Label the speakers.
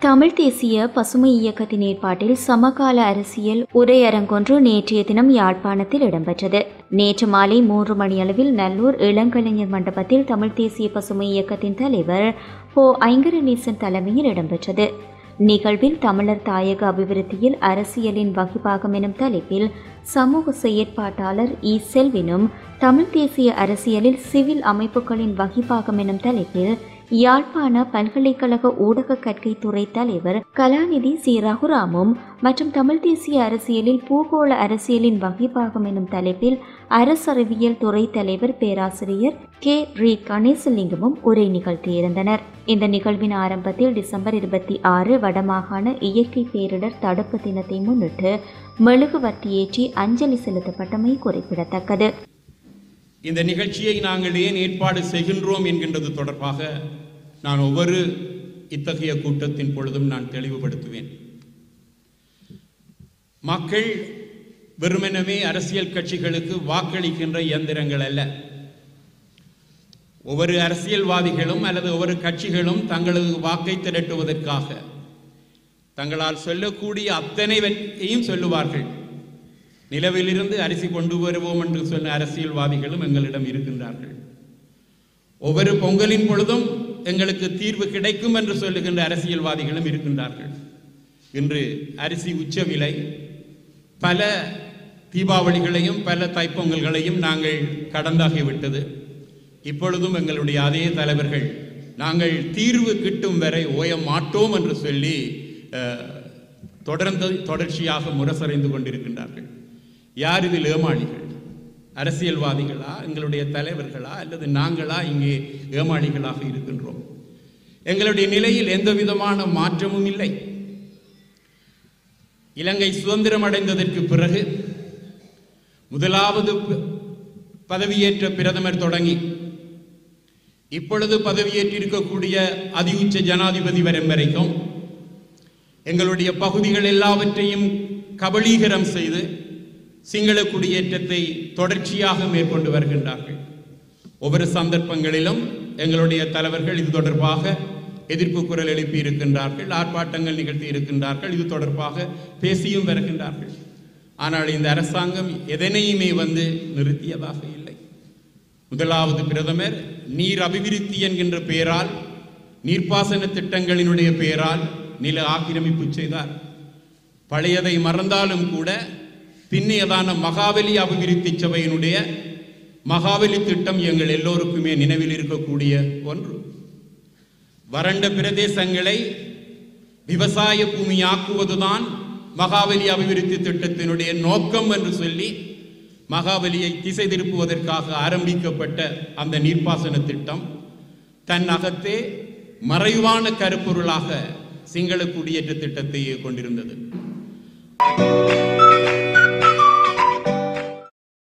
Speaker 1: தமிழ் தேசிய பசுமை இயக்கத்தின் ஏற்பாட்டில் சமகால அரசியல் உரையரங்கொன்று நேற்றைய தினம் யாழ்ப்பாணத்தில் இடம்பெற்றது. நேற்று மாலை மூன்று மணியளவில் நல்லூர் இளங்கலைஞர் மண்டபத்தில் தமிழ் தேசிய பசுமை இயக்கத்தின் தலைவர் போ. ஐங்கரநேசன் தலைமையில் இடம்பெற்றது. நிகழ்வில் தமிழர் தாயக அபிவிருத்தியில் அரசியலின் வகிபாகம் எனும் தலைப்பில் சமூக செயற்பாட்டாளர் இ. செல்வினும் தமிழ் தேசிய அரசியலில் சிவில் அமைப்புகளின் வகிபாகம் எனும் தலைப்பில் யாழ்ப்பாண பல்கலைக்கழக ஊடக கற்கைத்துறை தலைவர் கலாநிதி சி ரகுராமும் மற்றும் தமிழ் தேசிய அரசியலில் பூகோள அரசியலின் வகிபாகம் எனும் தலைப்பில் அரசறிவியல் துறை தலைவர் பேராசிரியர் கே. ரி கணேசலிங்கமும் உரை நிகழ்த்தியிருந்தனர் இந்த நிகழ்வின் ஆரம்பத்தில் டிசம்பர் இருபத்தி ஆறு வடமாகாண இயற்கை பேரிடர் தடுப்பு தினத்தை முன்னிட்டு மெழுகுவர்த்தியேற்றி அஞ்சலி செலுத்தப்பட்டமை குறிப்பிடத்தக்கது.
Speaker 2: இந்த நிகழ்ச்சியை நாங்கள் ஏன் ஏற்பாடு செய்கின்றோம் என்கின்றது தொடர்பாக நான் ஒவ்வொரு இத்தகைய கூட்டத்தின் பொழுதும் நான் தெளிவுபடுத்துவேன். மக்கள் வெறுமெனவே அரசியல் கட்சிகளுக்கு வாக்களிக்கின்ற இயந்திரங்கள் அல்ல. ஒவ்வொரு அரசியல்வாதிகளும் அல்லது ஒவ்வொரு கட்சிகளும் தங்களது வாக்கை திரட்டுவதற்காக தங்களால் சொல்லக்கூடிய அத்தனைவற்றையும் சொல்லுவார்கள். நிலவிலிருந்து அரிசி கொண்டு வருவோம் என்று சொன்ன அரசியல்வாதிகளும் எங்களிடம் இருக்கின்றார்கள். ஒவ்வொரு பொங்கலின் பொழுதும் எங்களுக்கு தீர்வு கிடைக்கும் என்று சொல்லுகின்ற அரசியல்வாதிகளும் இருக்கின்றார்கள். இன்று அரிசி உச்ச விலை பல தீபாவளிகளையும் பல தைப்பொங்கல்களையும் நாங்கள் கடந்தாகிவிட்டது. இப்பொழுதும் எங்களுடைய அதே தலைவர்கள் நாங்கள் தீர்வு கிட்டும் வரை ஓய மாட்டோம் என்று சொல்லி தொடர்ந்து தொடர்ச்சியாக முரசறைந்து கொண்டிருக்கின்றார்கள். யார் இதில் ஏமாளிகள்? அரசியல்வாதிகளா எங்களுடைய தலைவர்களா அல்லது நாங்களா இங்கே ஏமாளிகளாக இருக்கின்றோம்? எங்களுடைய நிலையில் எந்த விதமான மாற்றமும் இல்லை. இலங்கை சுதந்திரம் அடைந்ததற்கு பிறகு முதலாவது ப- பதவியேற்ற பிரதமர் தொடங்கி இப்பொழுது பதவியேற்றிருக்கக்கூடிய அதிஉச்ச ஜனாதிபதி வரும் வரைக்கும் எங்களுடைய பகுதிகள் எல்லாவற்றையும் கபலீகரம் செய்து சிங்கள குடியேற்றத்தை தொடர்ச்சியாக மேற்கொண்டு வருகின்றார்கள். ஒவ்வொரு சந்தர்ப்பங்களிலும் எங்களுடைய தலைவர்கள் இது தொடர்பாக எதிர்ப்பு குரல் எழுப்பி இருக்கின்றார்கள் ஆர்ப்பாட்டங்கள் நிகழ்த்தி இருக்கின்றார்கள் இது தொடர்பாக பேசியும் வருகின்றார்கள். ஆனால் இந்த அரசாங்கம் எதனையுமே வந்து நிறுத்தியதாக இல்லை. முதலாவது பிரதமர் நீர் அபிவிருத்தி என்கின்ற பெயரால் நீர்ப்பாசன திட்டங்களினுடைய பெயரால் நில ஆக்கிரமிப்பு செய்தார். பழையதை மறந்தாலும் கூட பின்னையதான மகாபலி அபிவிருத்தி சபையினுடைய மகாபலி திட்டம் எங்கள் எல்லோருக்குமே நினைவில் இருக்கக்கூடிய ஒன்று. வறண்ட பிரதேசங்களை விவசாய பூமியாக்குவதுதான் மகாபலி அபிவிருத்தி திட்டத்தினுடைய நோக்கம் என்று சொல்லி மகாபலியை திசை திருப்புவதற்காக ஆரம்பிக்கப்பட்ட அந்த நீர்ப்பாசன திட்டம். தன் அகத்தே மறைவான கருப்பொருளாக சிங்கள குடியேற்ற திட்டத்தையே கொண்டிருந்தது.